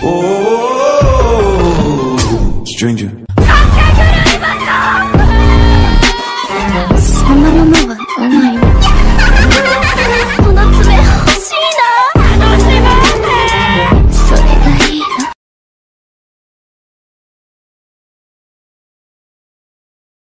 Oh, stranger.